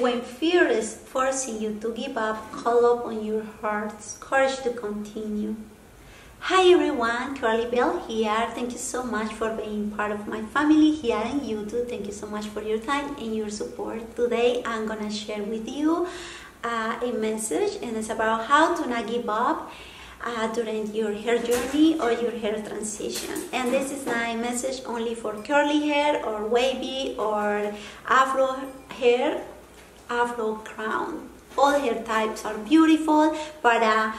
When fear is forcing you to give up, call upon your heart's courage to continue. Hi everyone, Curly Veil here. Thank you so much for being part of my family here on YouTube. Thank you so much for your time and your support. Today I'm gonna share with you uh, a message and it's about how to not give up uh, during your hair journey or your hair transition. And this is a message only for curly hair or wavy or afro hair, afro crown. All hair types are beautiful, but uh,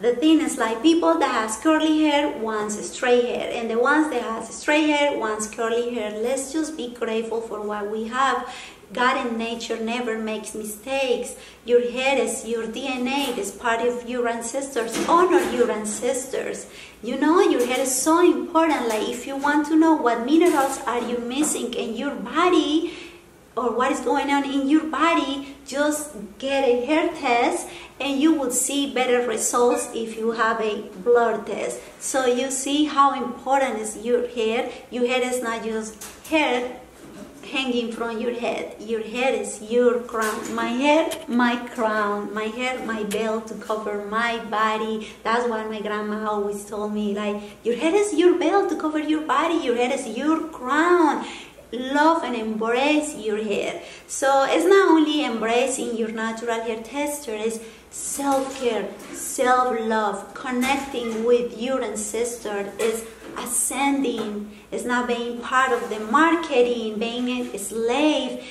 the thing is like people that has curly hair wants straight hair and the ones that has straight hair wants curly hair. Let's just be grateful for what we have. God and nature never makes mistakes. Your hair is your dna is part of your ancestors. Honor your ancestors. You know your hair is so important. Like if you want to know what minerals are you missing in your body or what is going on in your body, just get a hair test and you will see better results if you have a blood test. So you see how important is your hair. Your hair is not just hair hanging from your head. Your hair is your crown. My hair, my crown. My hair, my veil to cover my body. That's what my grandma always told me. Like, your hair is your veil to cover your body. Your hair is your crown love and embrace your hair. So it's not only embracing your natural hair texture, it's self-care, self-love, connecting with your ancestor, is ascending, it's not being part of the marketing, being a slave.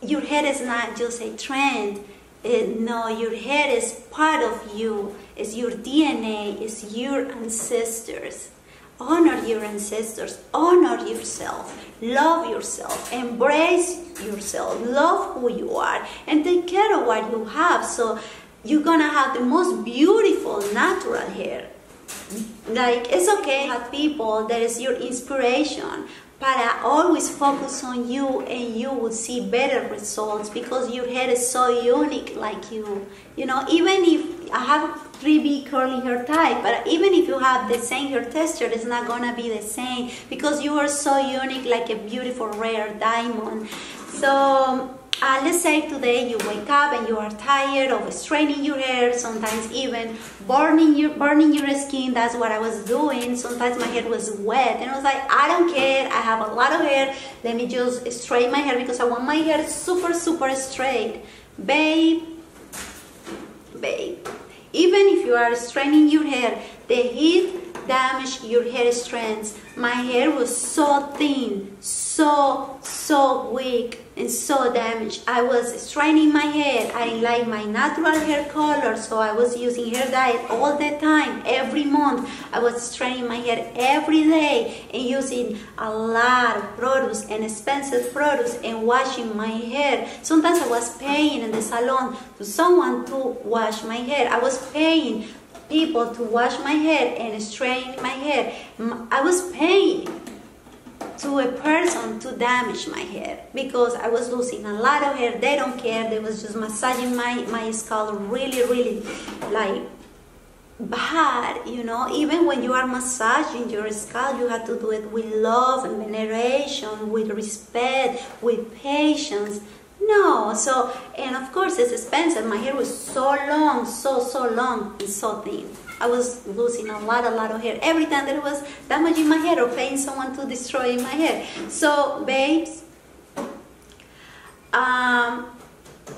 Your hair is not just a trend. It, no, your hair is part of you. It's your DNA. It's your ancestors. Honor your ancestors. Honor yourself. Love yourself. Embrace yourself. Love who you are. And take care of what you have. So you're gonna have the most beautiful natural hair. Like it's okay to have people that is your inspiration, but I always focus on you and you will see better results because your hair is so unique like you. You know, even if I have 3B curly hair type, but even if you have the same hair texture, it's not gonna be the same because you are so unique like a beautiful rare diamond. So uh, let's say today you wake up and you are tired of straightening your hair, sometimes even burning your burning your skin. That's what I was doing. Sometimes my hair was wet, and I was like, I don't care. I have a lot of hair. Let me just straighten my hair because I want my hair super super straight, babe. Babe, even if you are straightening your hair, the heat damaged your hair strands. My hair was so thin, so, so weak and so damaged. I was straightening my hair. I didn't like my natural hair color, so I was using hair dye all the time, every month. I was straightening my hair every day and using a lot of products and expensive products and washing my hair. Sometimes I was paying in the salon to someone to wash my hair. I was paying people to wash my hair and strain my hair. I was paying to a person to damage my hair because I was losing a lot of hair. They don't care. They was just massaging my, my scalp really, really like bad, you know. Even when you are massaging your scalp, you have to do it with love and veneration, with respect, with patience. No, so, and of course it's expensive. My hair was so long, so, so long and so thin. I was losing a lot, a lot of hair. Every time there was damaging my hair or paying someone to destroy my hair. So, babes, um,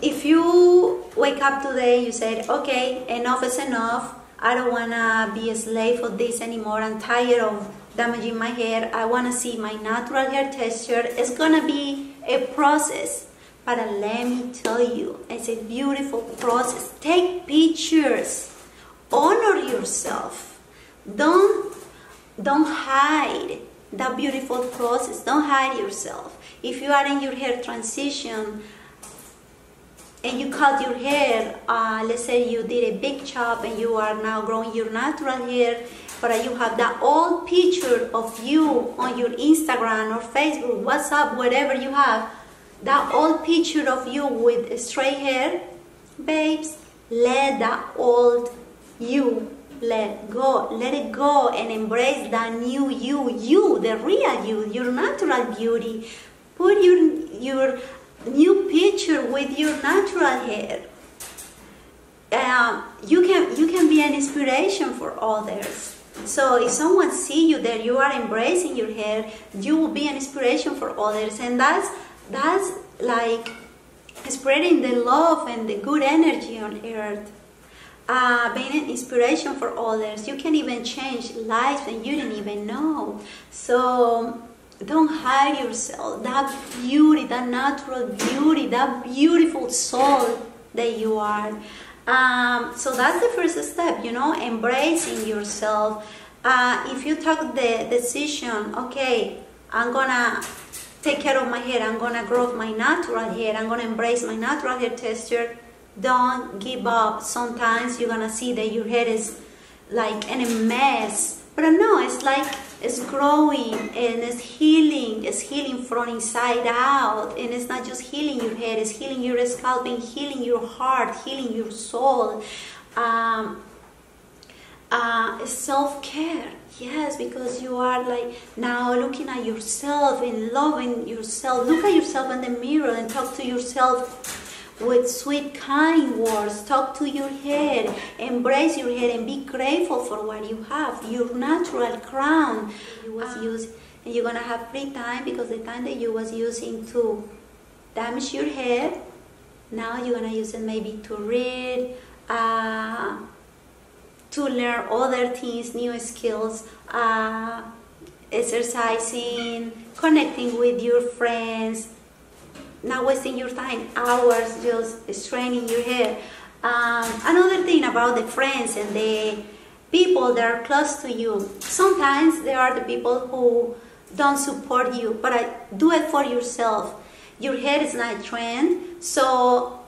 if you wake up today, you said, okay, enough is enough. I don't want to be a slave for this anymore. I'm tired of damaging my hair. I want to see my natural hair texture. It's to be a process. But let me tell you, it's a beautiful process. Take pictures honor yourself. Don't don't hide that beautiful process. Don't hide yourself. If you are in your hair transition and you cut your hair, uh, let's say you did a big chop and you are now growing your natural hair, but you have that old picture of you on your Instagram or Facebook, WhatsApp, whatever you have, that old picture of you with straight hair, babes, let that old you let go. Let it go and embrace that new you. You the real you your natural beauty. Put your your new picture with your natural hair. Um, you can you can be an inspiration for others. So if someone see you there, you are embracing your hair, you will be an inspiration for others, and that's that's like spreading the love and the good energy on earth. Uh, being an inspiration for others. You can even change lives and you didn't even know. So don't hide yourself. That beauty, that natural beauty, that beautiful soul that you are. Um, so that's the first step, you know, embracing yourself. Uh, if you took the decision, okay, I'm gonna take care of my hair, I'm gonna grow my natural hair, I'm gonna embrace my natural hair texture, don't give up. Sometimes you're gonna see that your hair is like in a mess, but no, it's like it's growing and it's healing. It's healing from inside out. And it's not just healing your head, it's healing your scalp and healing your heart, healing your soul. Um, uh, self care. Yes, because you are like now looking at yourself and loving yourself. Look at yourself in the mirror and talk to yourself with sweet, kind words. Talk to your head, embrace your head, and be grateful for what you have. Your natural crown you was uh, used, and you're gonna have free time because the time that you was using to damage your head, now you're gonna use it maybe to read, uh, to learn other things, new skills. Uh, exercising, connecting with your friends, not wasting your time, hours just straining your hair. Um, another thing about the friends and the people that are close to you, sometimes there are the people who don't support you, but I, do it for yourself. Your hair is not trend, so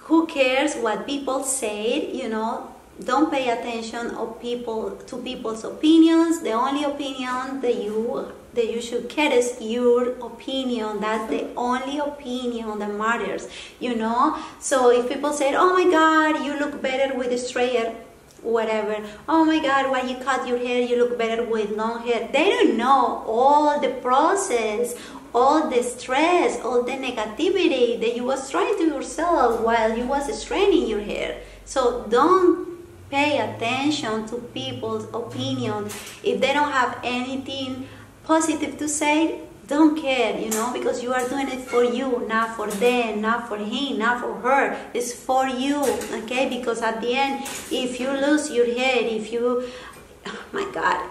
who cares what people say, you know, don't pay attention of people to people's opinions. The only opinion that you that you should get is your opinion. That's the only opinion that matters, you know? So if people say, oh my God, you look better with straight hair, whatever. Oh my God, why you cut your hair, you look better with long hair. They don't know all the process, all the stress, all the negativity that you was trying to yourself while you was straightening your hair. So don't pay attention to people's opinion if they don't have anything positive to say, don't care, you know, because you are doing it for you, not for them, not for him, not for her. It's for you, okay? Because at the end, if you lose your head, if you, oh my God,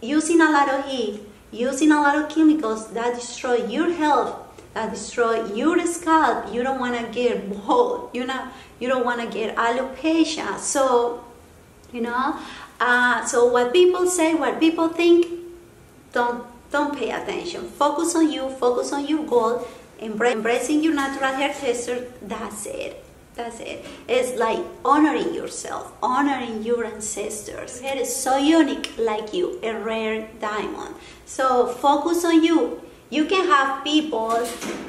using a lot of heat, using a lot of chemicals that destroy your health, that destroy your scalp, you don't want to get bald, you know, you don't want to get alopecia. So, you know, uh, so what people say, what people think, don't don't pay attention. Focus on you, focus on your goal, embracing your natural hair texture. That's it. That's it. It's like honoring yourself, honoring your ancestors. Hair is so unique, like you, a rare diamond. So focus on you. You can have people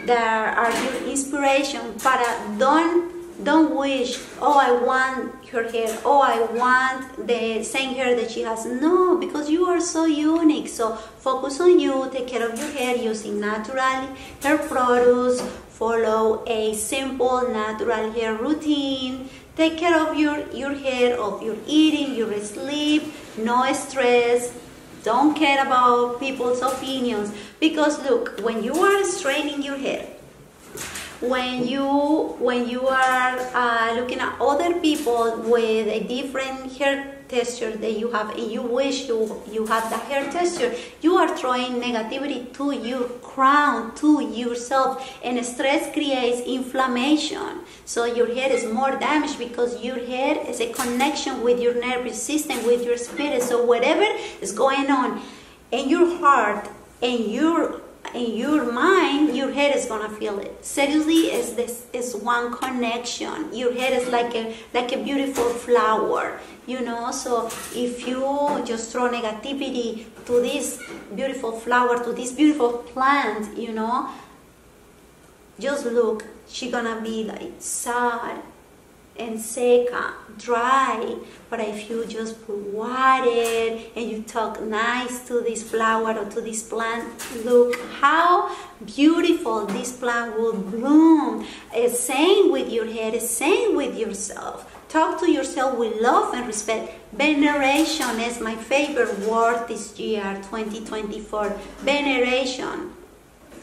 that are your inspiration, but don't don't wish, oh, I want her hair, oh, I want the same hair that she has. No, because you are so unique. So focus on you, take care of your hair using natural hair products, follow a simple natural hair routine, take care of your, your hair, of your eating, your sleep, no stress, don't care about people's opinions. Because look, when you are straightening your hair, when you when you are uh, looking at other people with a different hair texture that you have and you wish you you have the hair texture you are throwing negativity to your crown to yourself and stress creates inflammation. So your hair is more damaged because your hair is a connection with your nervous system with your spirit. So whatever is going on in your heart and your in your mind, your head is gonna feel it. Seriously, is this is one connection. Your head is like a like a beautiful flower, you know. So if you just throw negativity to this beautiful flower, to this beautiful plant, you know, just look, she gonna be like sad, and seca, dry. But if you just put water and you talk nice to this flower or to this plant, look how beautiful this plant will bloom. Same with your head, same with yourself. Talk to yourself with love and respect. Veneration is my favorite word this year, 2024. Veneration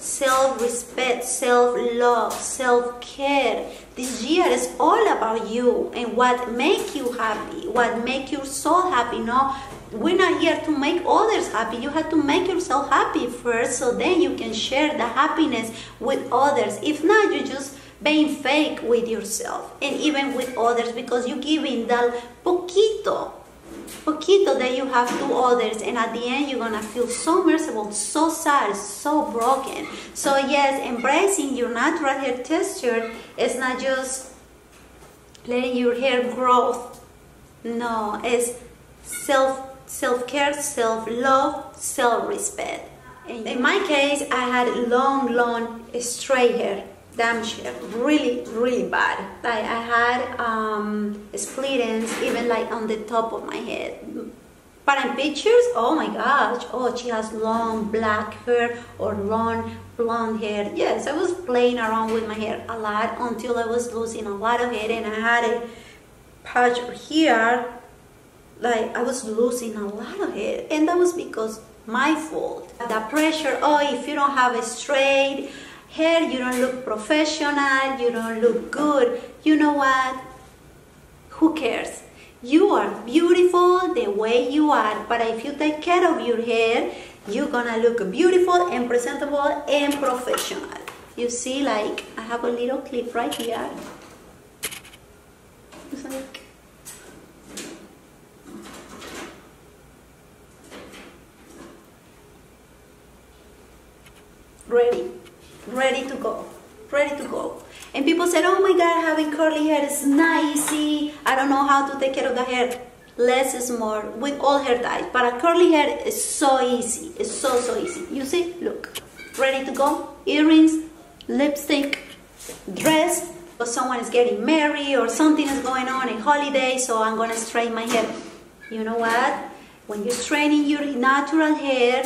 self-respect, self-love, self-care. This year is all about you and what make you happy, what make your soul happy. No, we're not here to make others happy. You have to make yourself happy first, so then you can share the happiness with others. If not, you're just being fake with yourself and even with others because you're giving that poquito poquito that you have to others and at the end you're gonna feel so miserable so sad so broken. So yes embracing your natural hair texture is not just letting your hair grow. No it's self self-care self-love self-respect. In my case i had long long straight hair damage really really bad. Like i had um, split ends even like on the top of my head. But in pictures oh my gosh oh she has long black hair or long blonde hair. Yes i was playing around with my hair a lot until i was losing a lot of hair and i had a patch here like i was losing a lot of hair. And that was because my fault. The pressure oh if you don't have a straight hair, you don't look professional, you don't look good. You know what? Who cares? You are beautiful the way you are, but if you take care of your hair, you're gonna look beautiful and presentable and professional. You see, like, I have a little clip right here. It's like, ready ready to go, ready to go. And people said, oh my God, having curly hair is not easy. I don't know how to take care of the hair. Less is more with all hair types. But a curly hair is so easy. It's so, so easy. You see, look, ready to go. Earrings, lipstick, dress. But someone is getting married or something is going on, a holiday, so I'm gonna straighten my hair. You know what? When you're straightening your natural hair,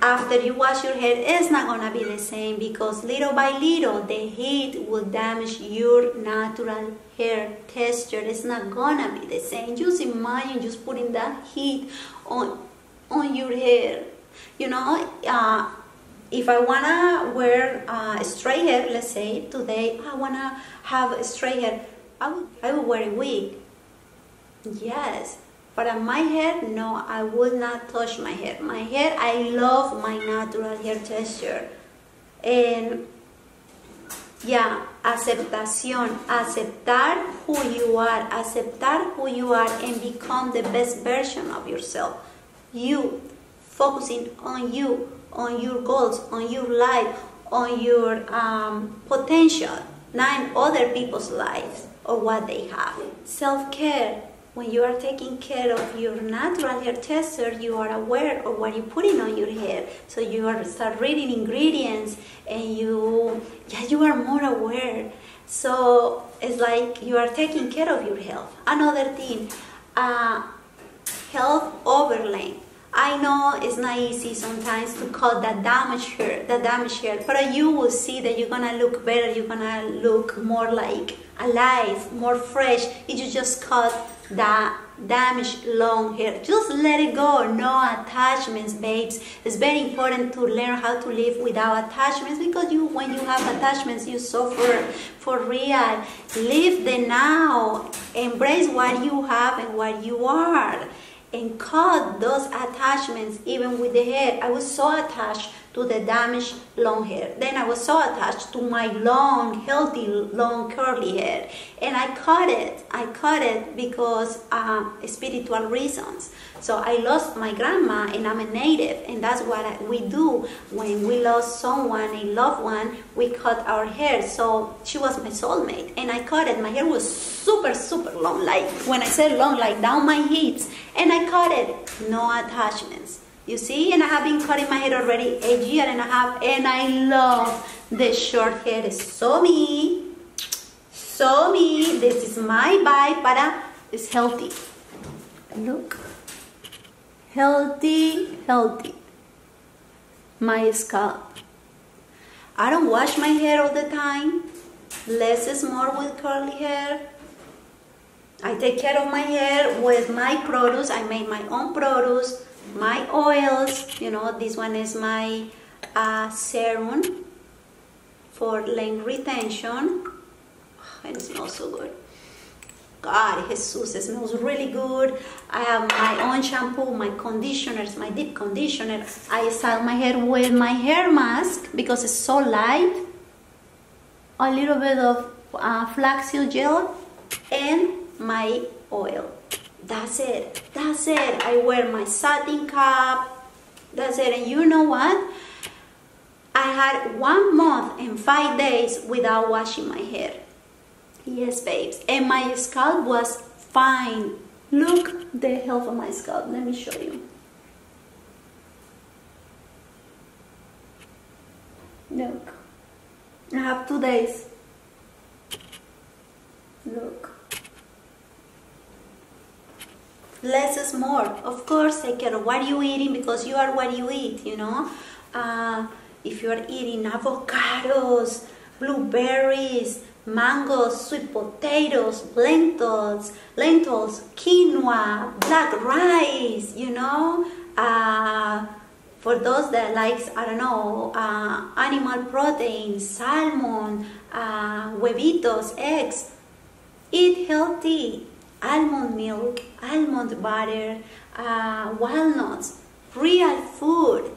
after you wash your hair it's not gonna be the same because little by little the heat will damage your natural hair texture. It's not gonna be the same. Just imagine just putting that heat on on your hair. You know uh, if I wanna wear uh, straight hair let's say today I wanna have a straight hair I would, I would wear a wig. Yes but on my hair, no, I would not touch my hair. My hair, I love my natural hair texture. And yeah, aceptación, aceptar who you are, aceptar who you are and become the best version of yourself. You, focusing on you, on your goals, on your life, on your um, potential, not in other people's lives or what they have. Self-care, when you are taking care of your natural hair texture, you are aware of what you're putting on your hair. So you are start reading ingredients and you, yeah, you are more aware. So it's like you are taking care of your health. Another thing, uh, health overlay. I know it's not easy sometimes to cut that damaged hair, the damaged hair, but you will see that you're gonna look better, you're gonna look more like alive, more fresh if you just cut that damaged long hair. Just let it go. No attachments, babes. It's very important to learn how to live without attachments because you, when you have attachments, you suffer for real. Live the now. Embrace what you have and what you are. And cut those attachments even with the hair. I was so attached to the damaged long hair. Then I was so attached to my long, healthy, long curly hair. And I cut it. I cut it because um, spiritual reasons. So I lost my grandma and I'm a native. And that's what we do when we lost someone, a loved one, we cut our hair. So she was my soulmate. And I cut it. My hair was super, super long. Like when I said long, like down my hips. And I cut it. No attachments you see, and I have been cutting my hair already a year and a half, and I love the short hair. It's so me, So me, this is my vibe para uh, it's healthy. Look. Healthy, healthy. My scalp. I don't wash my hair all the time. Less is more with curly hair. I take care of my hair with my products. I made my own products, my oils. You know, this one is my uh, serum for length retention. And it smells so good. God, Jesus, it smells really good. I have my own shampoo, my conditioners, my deep conditioner. I style my hair with my hair mask because it's so light. A little bit of uh, flaxseed gel and my oil. That's it. That's it. I wear my satin cap. That's it. And you know what? I had one month and five days without washing my hair. Yes, babes. And my scalp was fine. Look the health of my scalp. Let me show you. Look. I have two days. Look. Less is more. Of course, take care of what you're eating because you are what you eat, you know. Uh, if you are eating avocados, blueberries, mangoes, sweet potatoes, lentils, lentils, quinoa, black rice, you know. Uh, for those that likes, I don't know, uh, animal protein, salmon, uh, huevitos, eggs, eat healthy. Almond milk, almond butter, uh, walnuts, real food,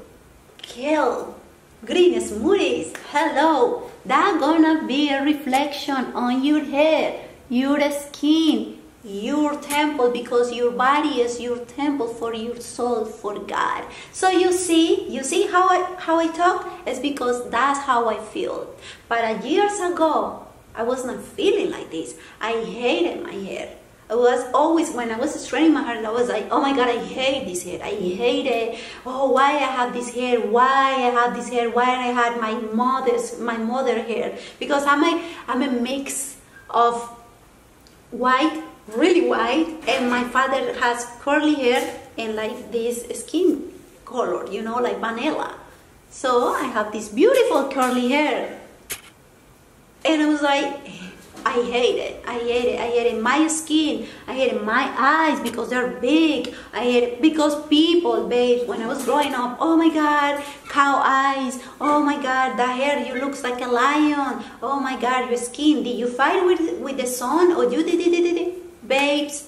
kale, green smoothies. Hello, that's gonna be a reflection on your hair, your skin, your temple because your body is your temple for your soul for God. So you see, you see how I how I talk? It's because that's how I feel. But years ago, I was not feeling like this. I hated my hair. I was always when I was straightening my hair, I was like, oh my god, I hate this hair. I hate it. Oh, why I have this hair? Why I have this hair? Why I had my mother's my mother hair? Because I'm a I'm a mix of white, really white, and my father has curly hair and like this skin color, you know, like vanilla. So I have this beautiful curly hair. And I was like, I hate it. I hate it. I hate it. My skin. I hate it. My eyes because they're big. I hate it because people, babes, when I was growing up, oh my God, cow eyes. Oh my God, the hair, you looks like a lion. Oh my God, your skin. Did you fight with, with the sun or you did, did, babes?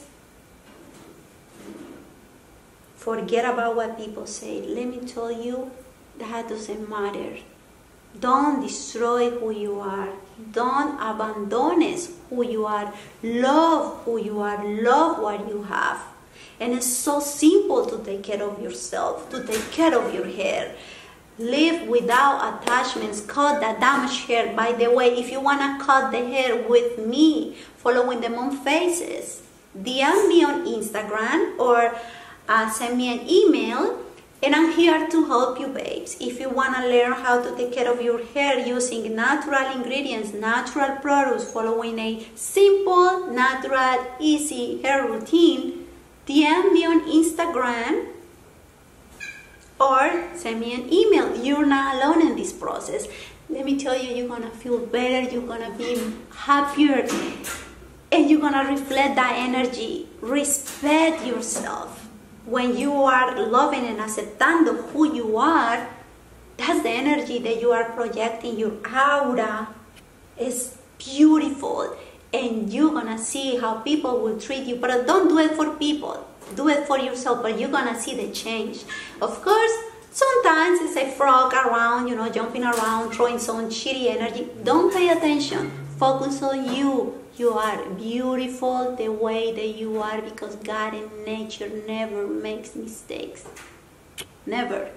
Forget about what people say. Let me tell you, that doesn't matter. Don't destroy who you are. Don't abandon who you are. Love who you are. Love what you have. And it's so simple to take care of yourself, to take care of your hair. Live without attachments. Cut the damaged hair. By the way, if you want to cut the hair with me, following them on faces, DM me on Instagram or uh, send me an email and I'm here to help you babes. If you want to learn how to take care of your hair using natural ingredients, natural products, following a simple, natural, easy hair routine, DM me on Instagram or send me an email. You're not alone in this process. Let me tell you, you're gonna feel better, you're gonna be happier, and you're gonna reflect that energy. Respect yourself when you are loving and accepting who you are, that's the energy that you are projecting. Your aura is beautiful, and you're gonna see how people will treat you. But don't do it for people, do it for yourself, but you're gonna see the change. Of course, sometimes it's a frog around, you know, jumping around, throwing some shitty energy. Don't pay attention, focus on you you are beautiful the way that you are because God and nature never makes mistakes. Never.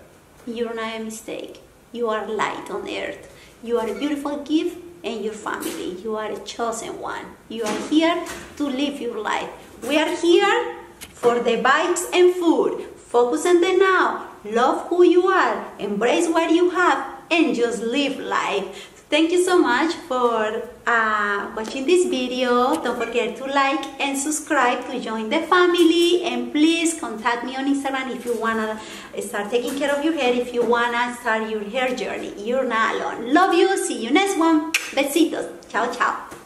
You're not a mistake. You are light on earth. You are a beautiful gift and your family. You are a chosen one. You are here to live your life. We are here for the vibes and food. Focus on the now. Love who you are. Embrace what you have and just live life. Thank you so much for uh, watching this video. Don't forget to like and subscribe to join the family. And please contact me on Instagram if you wanna start taking care of your hair, if you wanna start your hair journey. You're not alone. Love you. See you next one. Besitos. Ciao, ciao.